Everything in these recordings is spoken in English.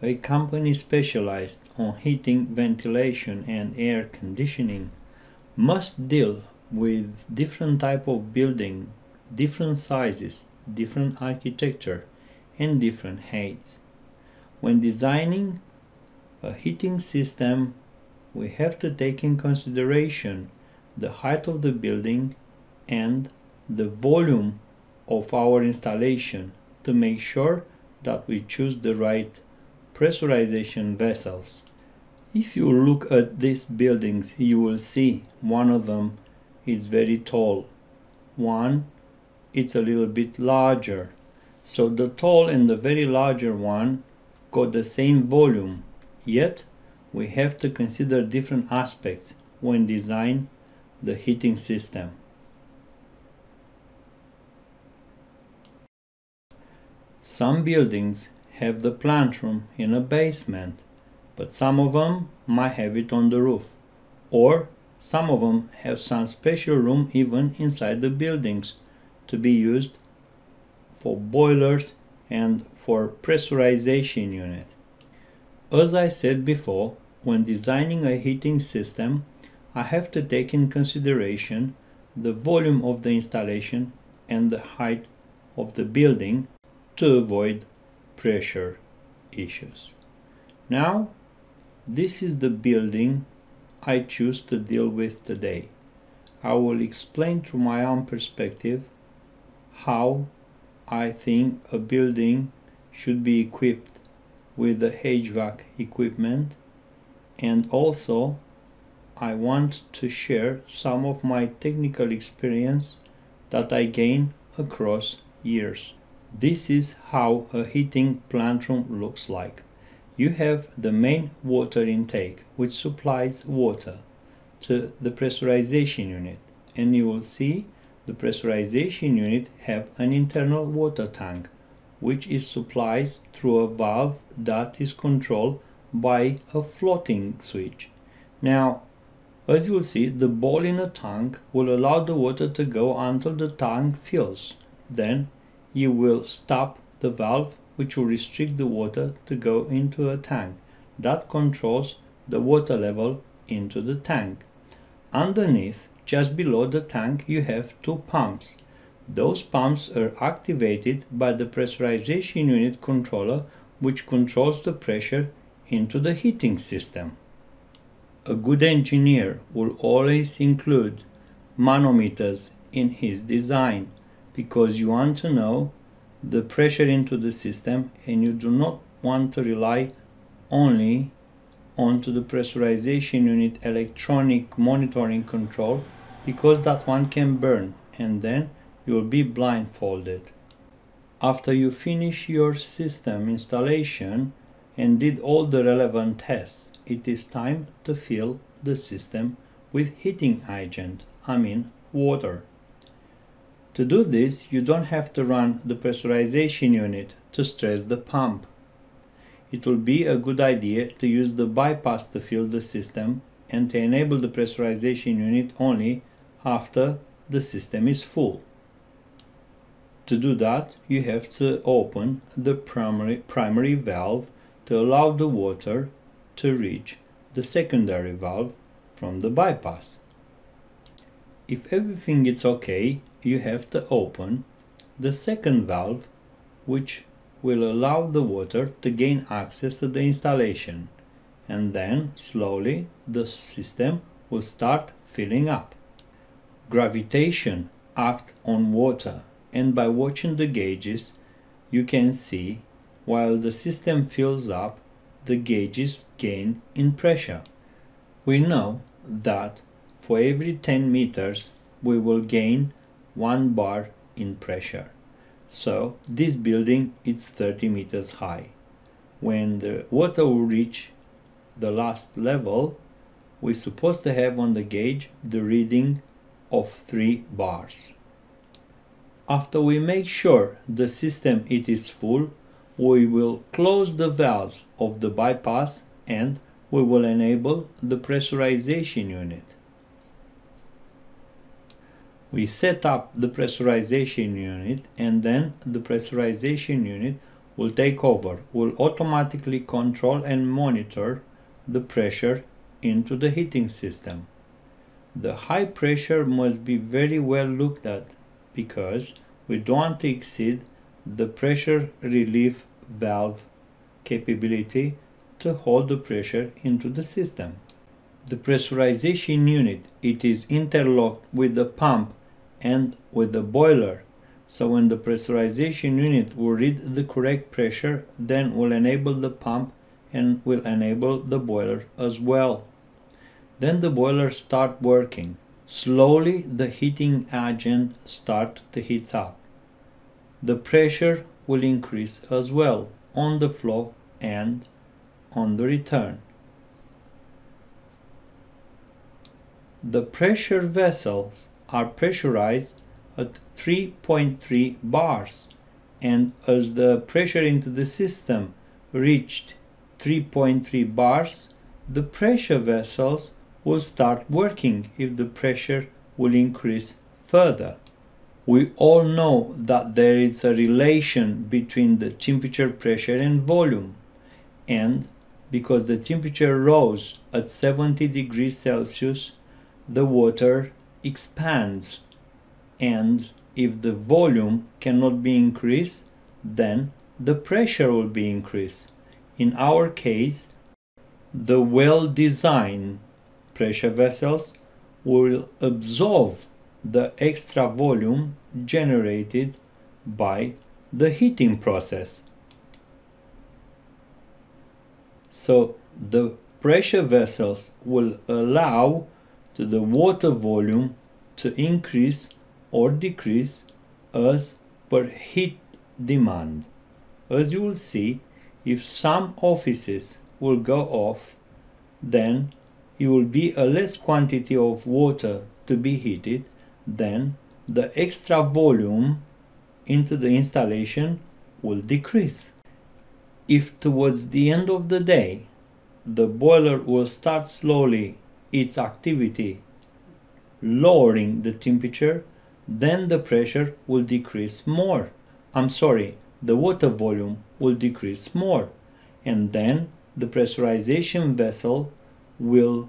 a company specialized on heating, ventilation and air conditioning must deal with different type of building, different sizes, different architecture and different heights. When designing a heating system, we have to take in consideration the height of the building and the volume of our installation to make sure that we choose the right pressurization vessels. If you look at these buildings, you will see one of them is very tall. One, it's a little bit larger. So the tall and the very larger one got the same volume, yet we have to consider different aspects when design the heating system. Some buildings have the plant room in a basement, but some of them might have it on the roof. Or some of them have some special room even inside the buildings to be used for boilers and for pressurization unit. As I said before, when designing a heating system, I have to take in consideration the volume of the installation and the height of the building to avoid pressure issues. Now, this is the building I choose to deal with today. I will explain through my own perspective how I think a building should be equipped with the HVAC equipment and also I want to share some of my technical experience that I gained across years. This is how a heating plant room looks like. You have the main water intake which supplies water to the pressurization unit and you will see the pressurization unit have an internal water tank which is supplied through a valve that is controlled by a floating switch. Now as you will see the ball in a tank will allow the water to go until the tank fills. Then you will stop the valve which will restrict the water to go into a tank. That controls the water level into the tank. Underneath, just below the tank, you have two pumps. Those pumps are activated by the pressurization unit controller which controls the pressure into the heating system. A good engineer will always include manometers in his design because you want to know the pressure into the system and you do not want to rely only onto the pressurization unit electronic monitoring control because that one can burn and then you will be blindfolded. After you finish your system installation and did all the relevant tests, it is time to fill the system with heating agent, I mean water. To do this, you don't have to run the pressurization unit to stress the pump. It will be a good idea to use the bypass to fill the system and to enable the pressurization unit only after the system is full. To do that, you have to open the primary, primary valve to allow the water to reach the secondary valve from the bypass. If everything is okay, you have to open the second valve which will allow the water to gain access to the installation and then slowly the system will start filling up. Gravitation acts on water and by watching the gauges you can see while the system fills up the gauges gain in pressure. We know that for every 10 meters we will gain 1 bar in pressure. So this building is 30 meters high. When the water will reach the last level, we're supposed to have on the gauge the reading of 3 bars. After we make sure the system it is full, we will close the valves of the bypass and we will enable the pressurization unit we set up the pressurization unit and then the pressurization unit will take over, will automatically control and monitor the pressure into the heating system. The high pressure must be very well looked at because we don't want to exceed the pressure relief valve capability to hold the pressure into the system. The pressurization unit, it is interlocked with the pump and with the boiler. So when the pressurization unit will read the correct pressure, then will enable the pump and will enable the boiler as well. Then the boiler start working. Slowly the heating agent start to heat up. The pressure will increase as well on the flow and on the return. The pressure vessels are pressurized at 3.3 bars and as the pressure into the system reached 3.3 bars, the pressure vessels will start working if the pressure will increase further. We all know that there is a relation between the temperature, pressure and volume and because the temperature rose at 70 degrees Celsius, the water expands and if the volume cannot be increased, then the pressure will be increased. In our case, the well-designed pressure vessels will absorb the extra volume generated by the heating process. So the pressure vessels will allow to the water volume to increase or decrease as per heat demand. As you will see, if some offices will go off, then it will be a less quantity of water to be heated, then the extra volume into the installation will decrease. If towards the end of the day the boiler will start slowly its activity lowering the temperature, then the pressure will decrease more. I'm sorry, the water volume will decrease more. And then the pressurization vessel will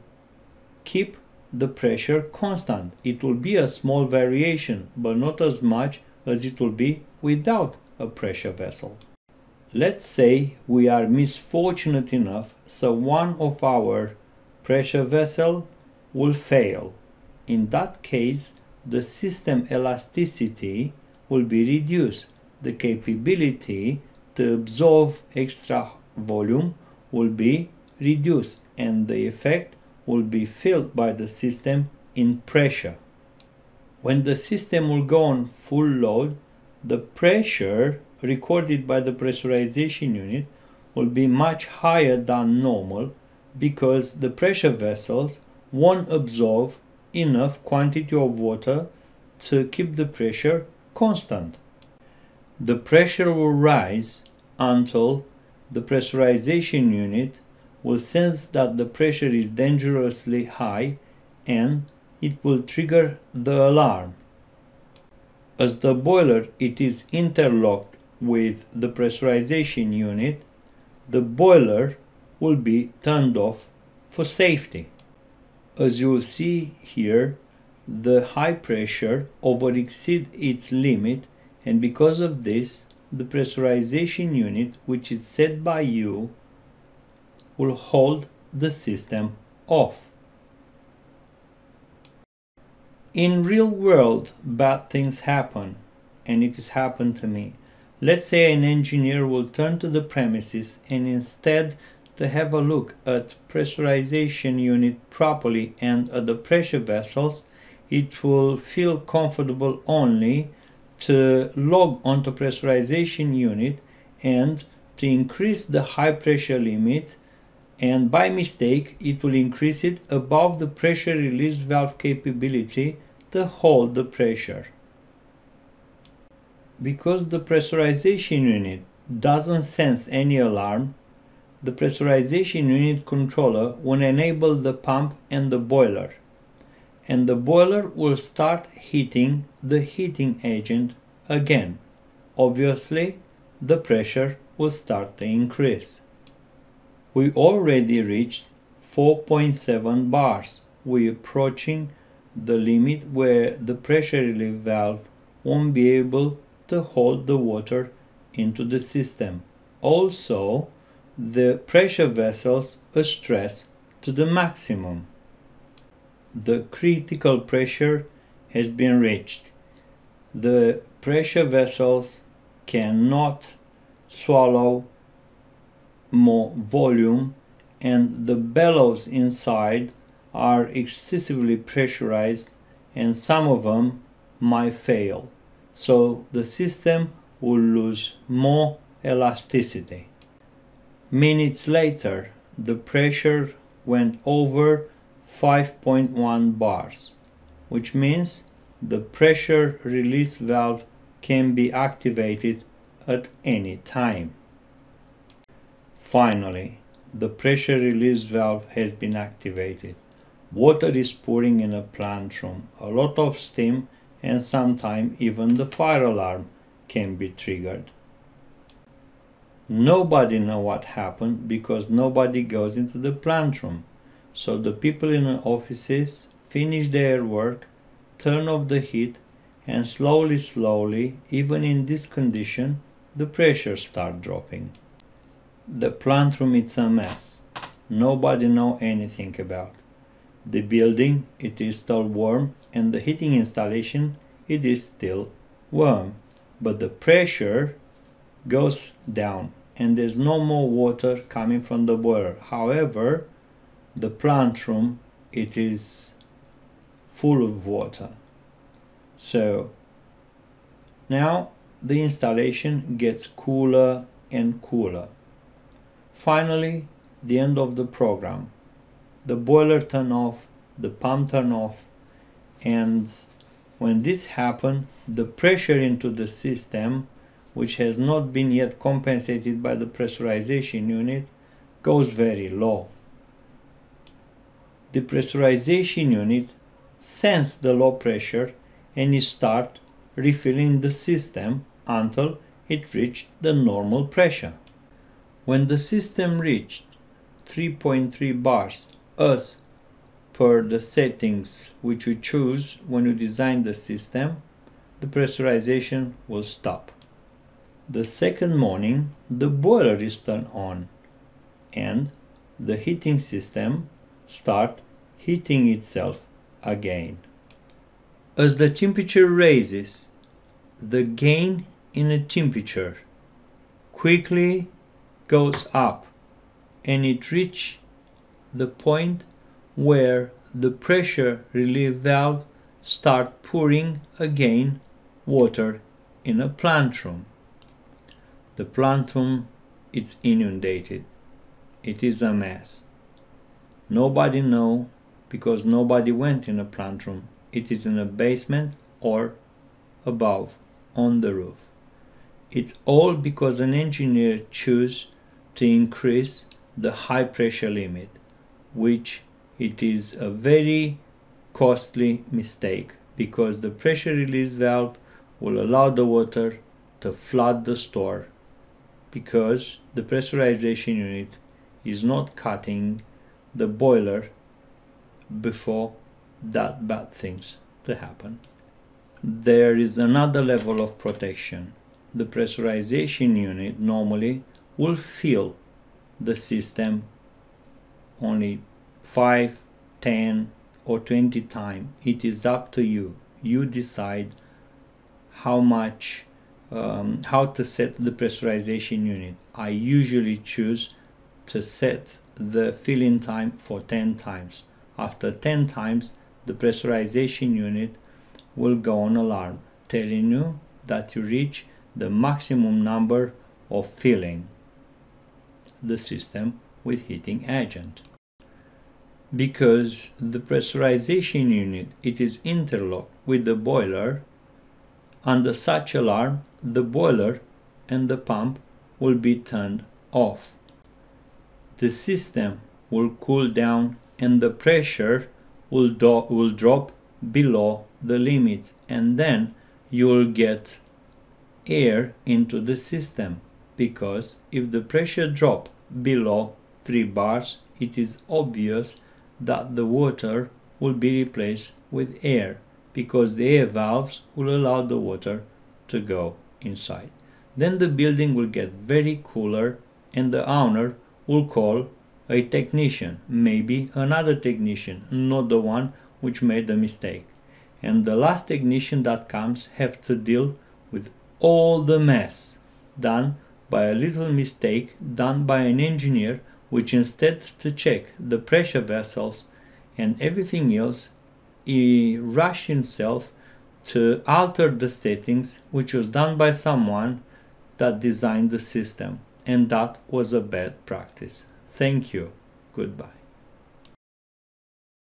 keep the pressure constant. It will be a small variation, but not as much as it will be without a pressure vessel. Let's say we are misfortunate enough so one of our pressure vessel will fail. In that case, the system elasticity will be reduced. The capability to absorb extra volume will be reduced and the effect will be felt by the system in pressure. When the system will go on full load, the pressure recorded by the pressurization unit will be much higher than normal because the pressure vessels won't absorb enough quantity of water to keep the pressure constant. The pressure will rise until the pressurization unit will sense that the pressure is dangerously high and it will trigger the alarm. As the boiler it is interlocked with the pressurization unit, the boiler will be turned off for safety. As you will see here, the high pressure over exceed its limit and because of this the pressurization unit which is set by you will hold the system off. In real world bad things happen and it has happened to me. Let's say an engineer will turn to the premises and instead to have a look at pressurization unit properly and at the pressure vessels, it will feel comfortable only to log onto pressurization unit and to increase the high pressure limit and by mistake it will increase it above the pressure release valve capability to hold the pressure. Because the pressurization unit doesn't sense any alarm, the pressurization unit controller will enable the pump and the boiler and the boiler will start heating the heating agent again. Obviously, the pressure will start to increase. We already reached 4.7 bars. We're approaching the limit where the pressure relief valve won't be able to hold the water into the system. Also, the pressure vessels are stressed to the maximum. The critical pressure has been reached. The pressure vessels cannot swallow more volume and the bellows inside are excessively pressurized and some of them might fail. So the system will lose more elasticity. Minutes later, the pressure went over 5.1 bars, which means the pressure release valve can be activated at any time. Finally, the pressure release valve has been activated. Water is pouring in a plant room, a lot of steam, and sometimes even the fire alarm can be triggered. Nobody know what happened because nobody goes into the plant room. So the people in the offices finish their work, turn off the heat, and slowly, slowly, even in this condition, the pressure start dropping. The plant room is a mess. Nobody know anything about. The building, it is still warm and the heating installation, it is still warm. But the pressure goes down and there's no more water coming from the boiler. However, the plant room, it is full of water. So now the installation gets cooler and cooler. Finally, the end of the program. The boiler turn off, the pump turn off, and when this happen, the pressure into the system, which has not been yet compensated by the pressurization unit, goes very low. The pressurization unit sense the low pressure and it start refilling the system until it reached the normal pressure. When the system reached 3.3 bars as per the settings which we choose when you design the system, the pressurization will stop. The second morning, the boiler is turned on and the heating system start heating itself again. As the temperature raises, the gain in the temperature quickly goes up and it reach the point where the pressure relief valve start pouring again water in a plant room. The plant room is inundated. It is a mess. Nobody know because nobody went in a plant room. It is in a basement or above on the roof. It's all because an engineer chose to increase the high pressure limit, which it is a very costly mistake because the pressure release valve will allow the water to flood the store because the pressurization unit is not cutting the boiler before that bad things to happen. There is another level of protection. The pressurization unit normally will fill the system only 5, 10 or 20 times. It is up to you. You decide how much, um, how to set the pressurization unit. I usually choose to set the filling time for 10 times. After 10 times, the pressurization unit will go on alarm, telling you that you reach the maximum number of filling the system with heating agent. Because the pressurization unit it is interlocked with the boiler, under such alarm the boiler and the pump will be turned off. The system will cool down and the pressure will, will drop below the limit and then you will get air into the system because if the pressure drop below 3 bars it is obvious that the water will be replaced with air because the air valves will allow the water to go inside. Then the building will get very cooler and the owner will call a technician, maybe another technician, not the one which made the mistake. And the last technician that comes have to deal with all the mess done by a little mistake done by an engineer which instead to check the pressure vessels and everything else he rushed himself to alter the settings which was done by someone that designed the system and that was a bad practice. Thank you. Goodbye